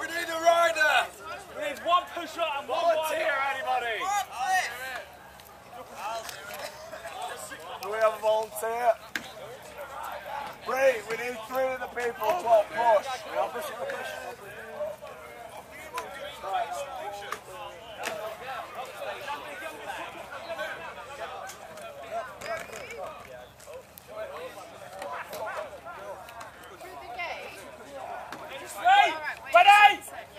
We need a rider! We need one pusher and one Volunteer, anybody! Do we have a volunteer? Three, we need three of the people to oh, help push. Vai!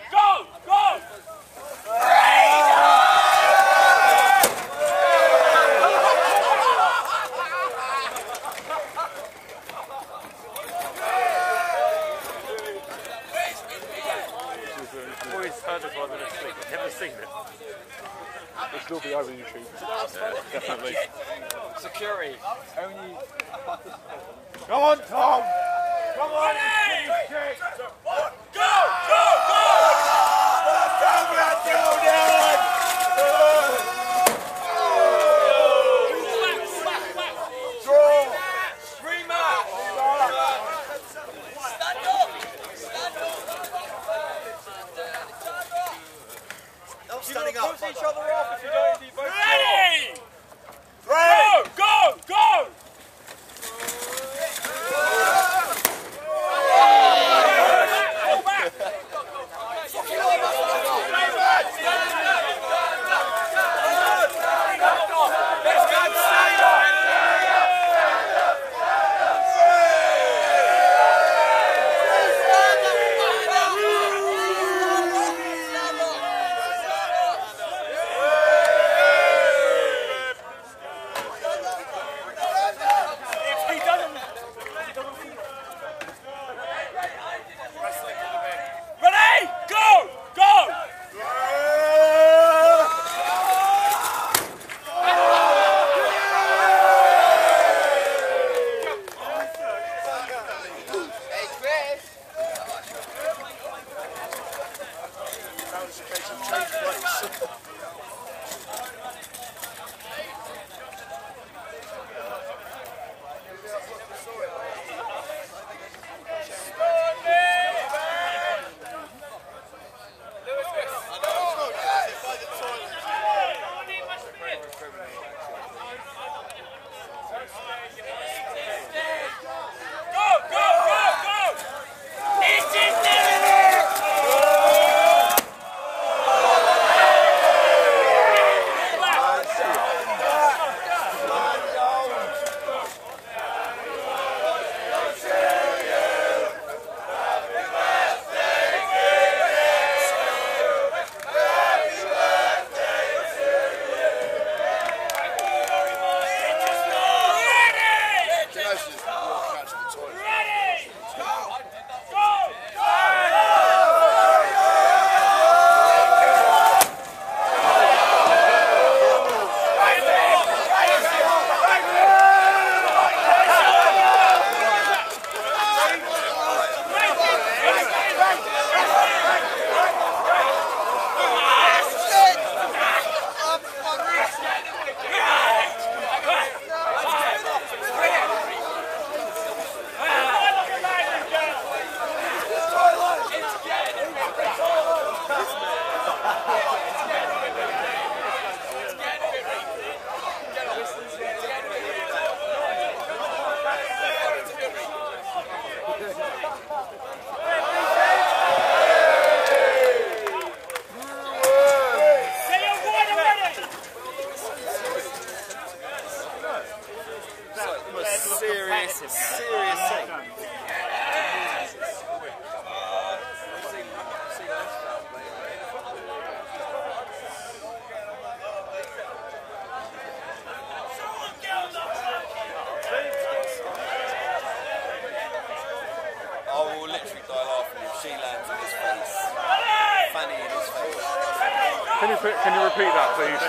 please.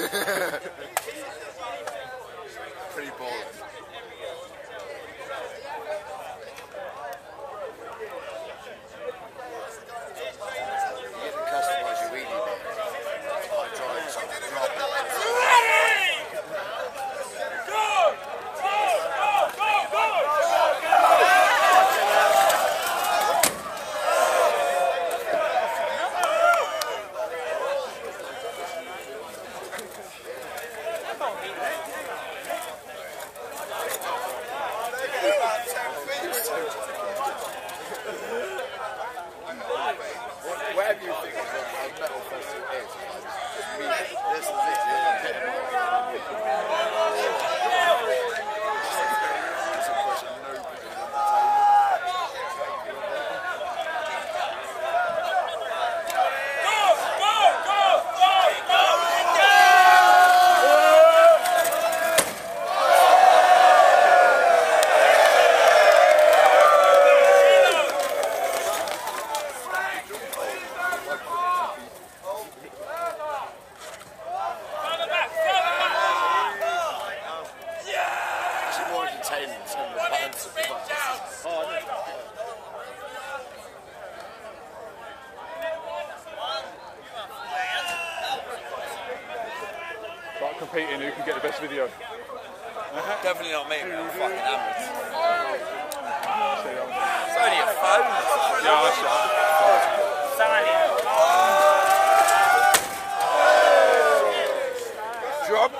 They're.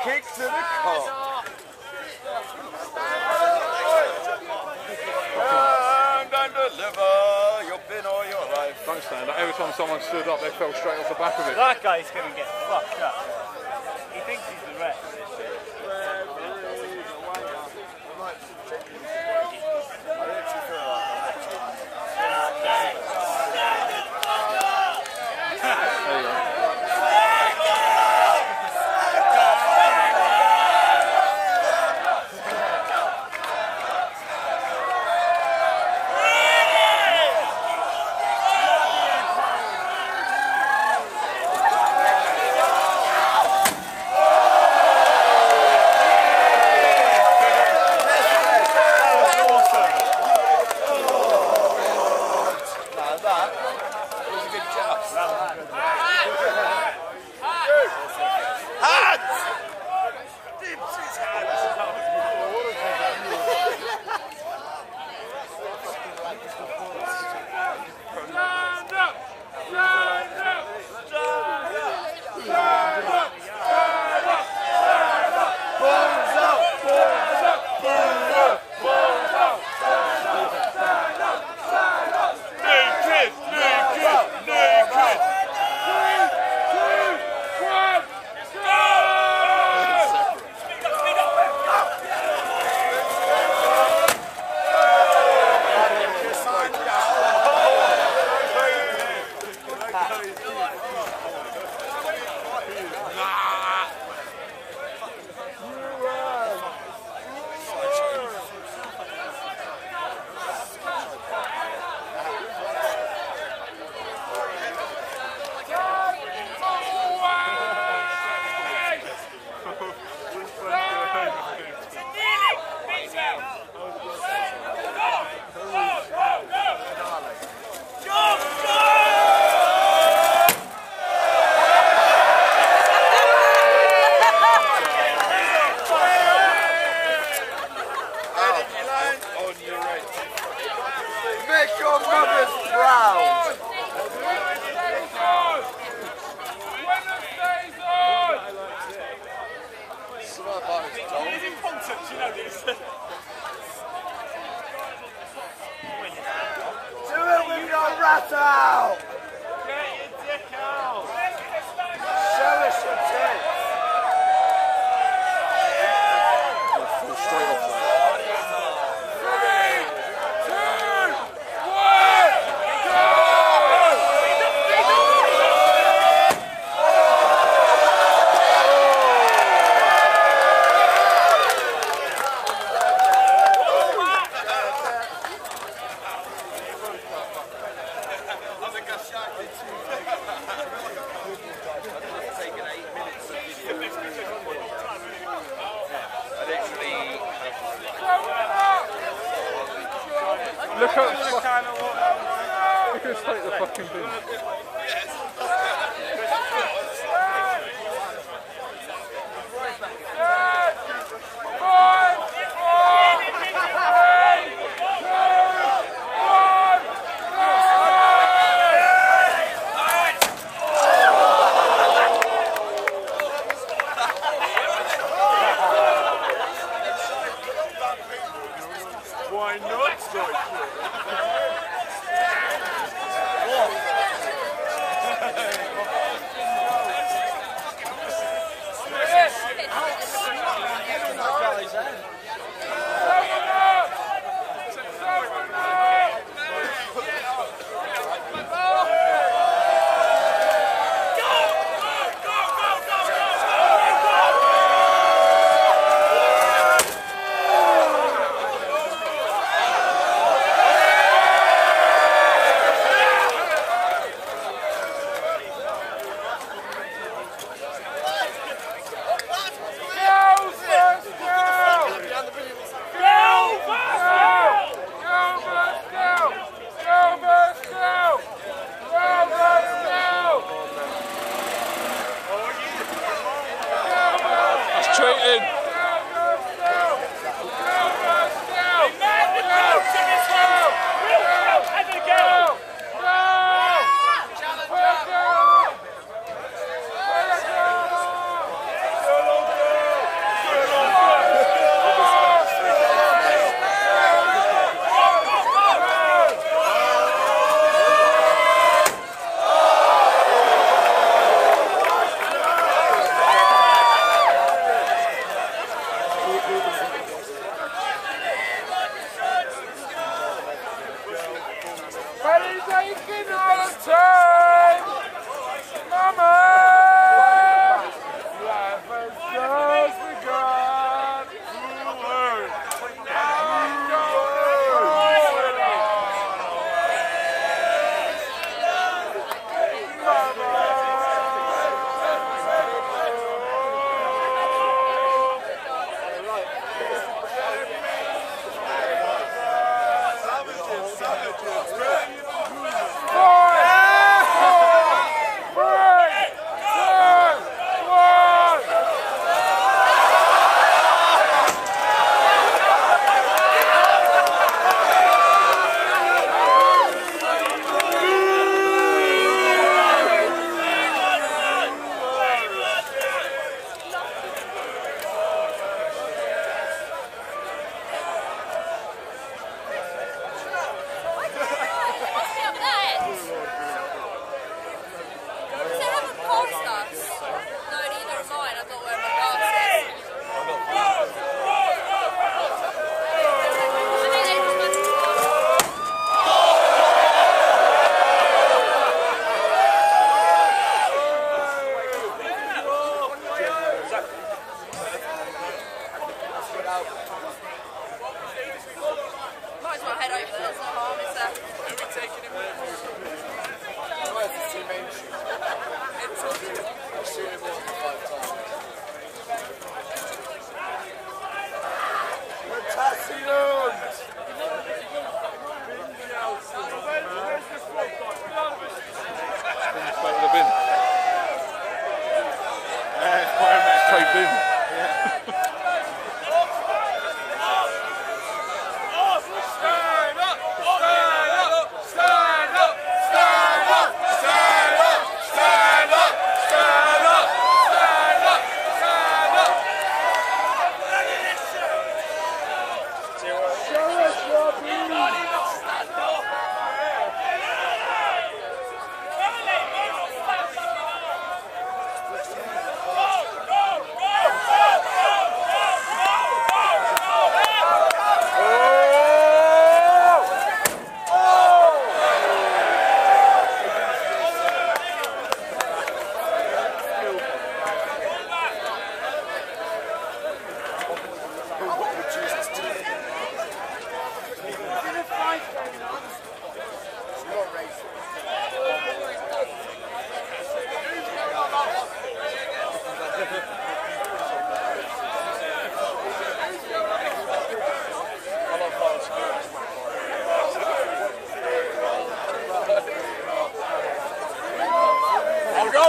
kick to the cup. Stand and deliver. You've been all your life. Don't stand. Every time someone stood up, they fell straight off the back of it. That guy's going to get fucked up.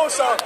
Also.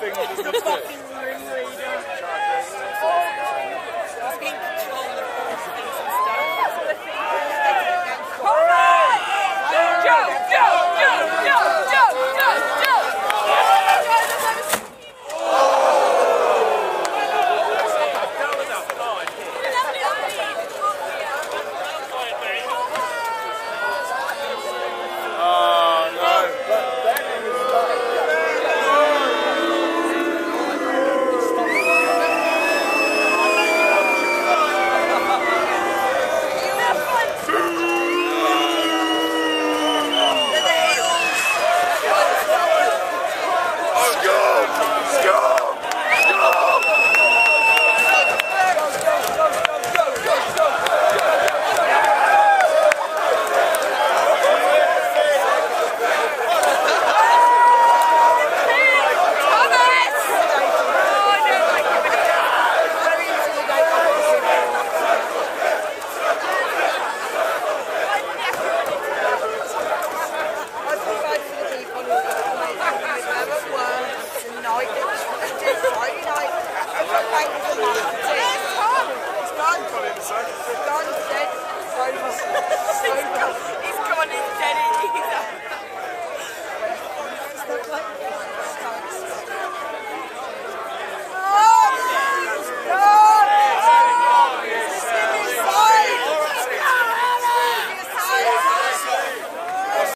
thing on his lipstick.